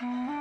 Ah.